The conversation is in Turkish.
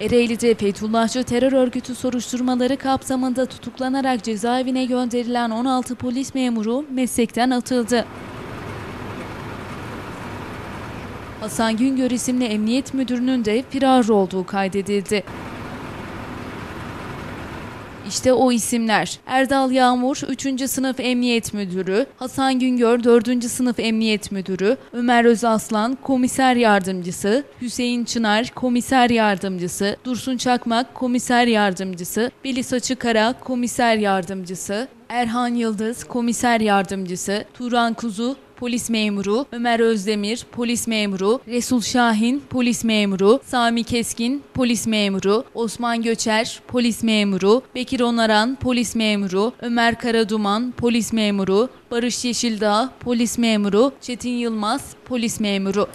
Ereğli'de Fethullahçı terör örgütü soruşturmaları kapsamında tutuklanarak cezaevine gönderilen 16 polis memuru meslekten atıldı. Hasan Güngör isimli emniyet müdürünün de firar olduğu kaydedildi. İşte o isimler. Erdal Yağmur 3. sınıf emniyet müdürü, Hasan Güngör 4. sınıf emniyet müdürü, Ömer Özaslan komiser yardımcısı, Hüseyin Çınar komiser yardımcısı, Dursun Çakmak komiser yardımcısı, Bilis Açıkara komiser yardımcısı, Erhan Yıldız komiser yardımcısı, Turan Kuzu polis memuru, Ömer Özdemir polis memuru, Resul Şahin polis memuru, Sami Keskin polis memuru, Osman Göçer polis memuru, Bekir Onaran polis memuru, Ömer Karaduman polis memuru, Barış Yeşildağ polis memuru, Çetin Yılmaz polis memuru.